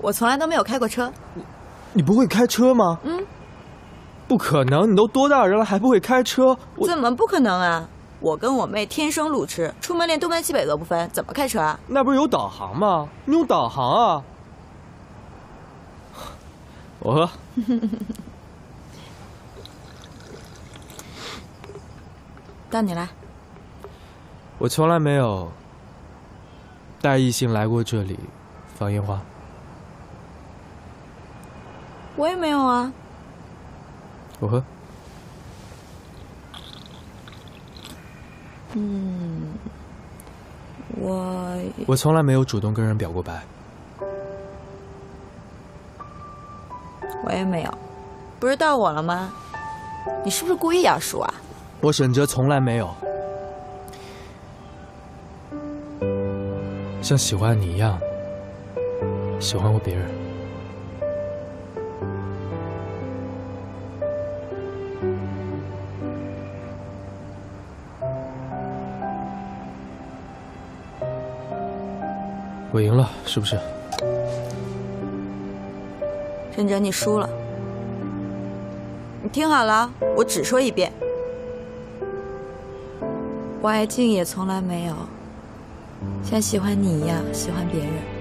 我从来都没有开过车。你不会开车吗？嗯，不可能，你都多大人了还不会开车？我怎么不可能啊？我跟我妹天生路痴，出门连东南西北都不分，怎么开车啊？那不是有导航吗？你用导航啊。我喝。到你来。我从来没有带异性来过这里放烟花。我也没有啊。我喝。嗯，我我从来没有主动跟人表过白。我也没有，不是到我了吗？你是不是故意要输啊？我沈哲从来没有像喜欢你一样喜欢过别人。我赢了，是不是？陈哲，你输了。你听好了，我只说一遍。我爱静也从来没有像喜欢你一样喜欢别人。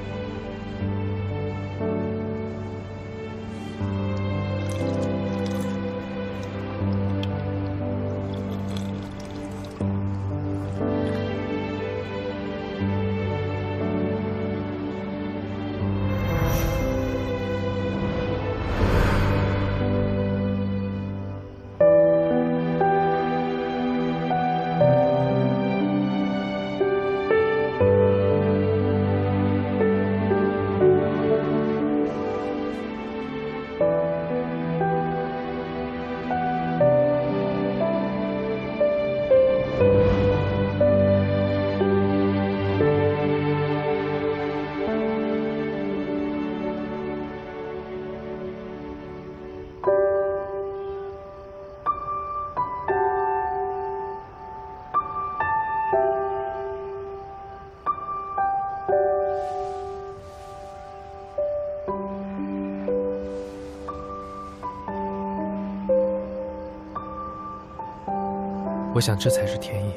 我想这才是天意。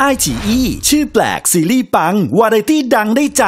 ไอจีอีชื่อแปลกซีรีส์ปังวาไรตี้ดังได้ใจ